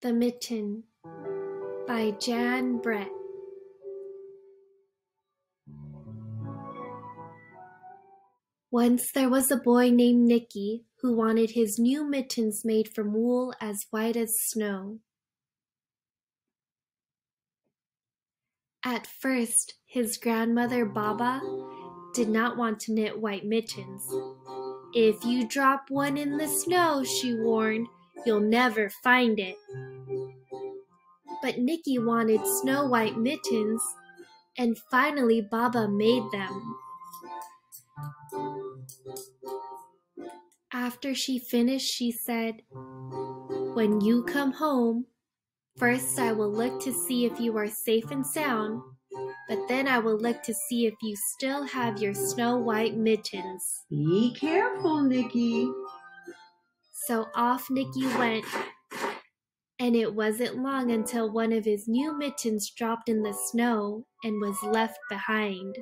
The Mitten by Jan Brett. Once there was a boy named Nicki who wanted his new mittens made from wool as white as snow. At first, his grandmother Baba did not want to knit white mittens. If you drop one in the snow, she warned, you'll never find it. But Nicki wanted snow white mittens, and finally Baba made them. After she finished, she said, When you come home, first I will look to see if you are safe and sound, but then I will look to see if you still have your snow white mittens. Be careful, Nicki. So off Nicki went, and it wasn't long until one of his new mittens dropped in the snow and was left behind.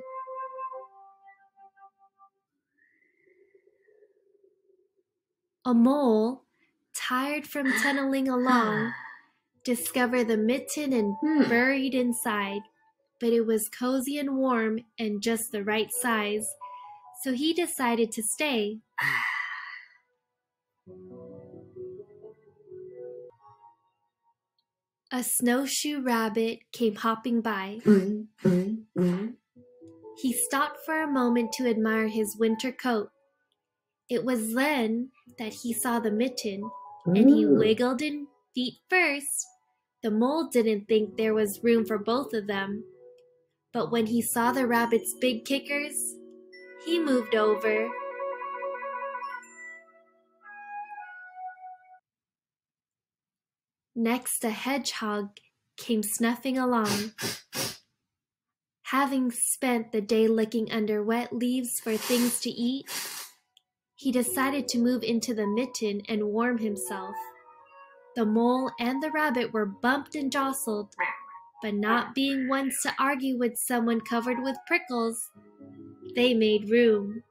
A mole, tired from tunneling along, discovered the mitten and Hmm. buried inside, but it was cozy and warm and just the right size, so he decided to stay. A snowshoe rabbit came hopping by. Mm, mm, mm. He stopped for a moment to admire his winter coat. It was then that he saw the mitten, and he wiggled in feet first. The mole didn't think there was room for both of them, but when he saw the rabbit's big kickers, he moved over. Next, a hedgehog came snuffing along. Having spent the day looking under wet leaves for things to eat, he decided to move into the mitten and warm himself. The mole and the rabbit were bumped and jostled, but not being ones to argue with someone covered with prickles, they made room.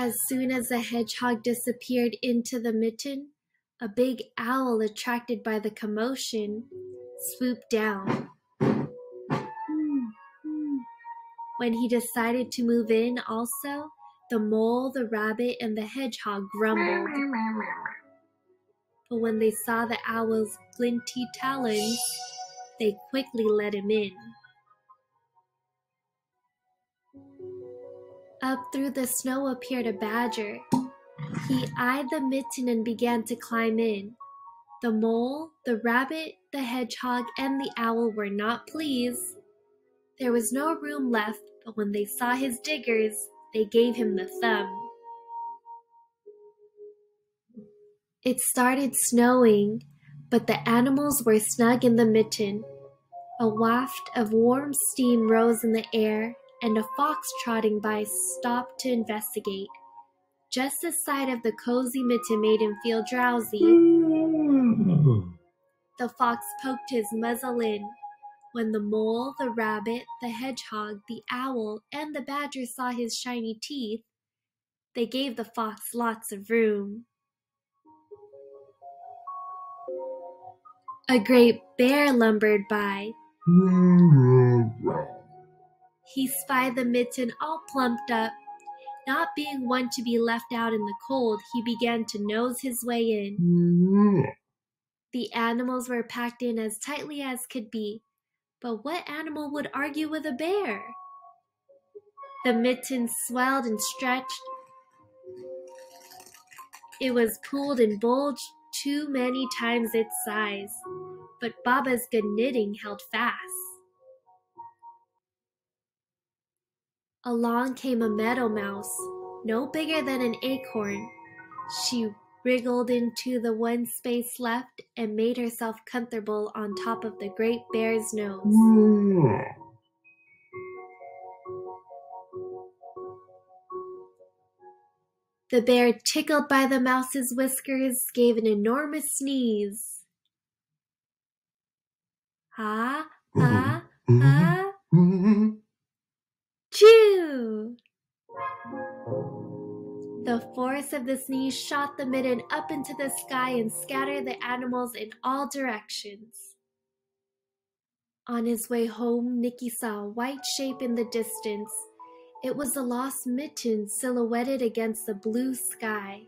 As soon as the hedgehog disappeared into the mitten, a big owl, attracted by the commotion, swooped down. When he decided to move in also, the mole, the rabbit, and the hedgehog grumbled. But when they saw the owl's glinty talons, they quickly let him in. Up through the snow appeared a badger. He eyed the mitten and began to climb in. The mole, the rabbit, the hedgehog, and the owl were not pleased. There was no room left, but when they saw his diggers, they gave him the thumb. It started snowing, but the animals were snug in the mitten. A waft of warm steam rose in the air, and a fox trotting by stopped to investigate. Just the sight of the cozy mitten made him feel drowsy. The fox poked his muzzle in. When the mole, the rabbit, the hedgehog, the owl, and the badger saw his shiny teeth, they gave the fox lots of room. A great bear lumbered by. He spied the mitten all plumped up. Not being one to be left out in the cold, he began to nose his way in. Mm-hmm. The animals were packed in as tightly as could be, but what animal would argue with a bear? The mitten swelled and stretched. It was pulled and bulged too many times its size, but Baba's good knitting held fast. Along came a meadow mouse, no bigger than an acorn. She wriggled into the one space left and made herself comfortable on top of the great bear's nose. The bear, tickled by the mouse's whiskers, gave an enormous sneeze. Ha, ha, ha, Of the sneeze shot the mitten up into the sky and scattered the animals in all directions. On his way home, Nicki saw a white shape in the distance. It was the lost mitten silhouetted against the blue sky.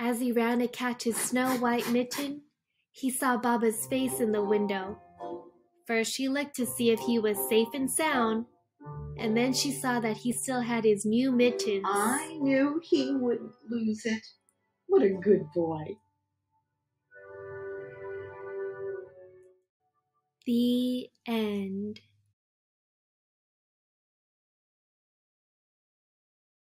As he ran to catch his snow white mitten, he saw Baba's face in the window. First, she looked to see if he was safe and sound, and then she saw that he still had his new mittens. I knew he wouldn't lose it. What a good boy. The end.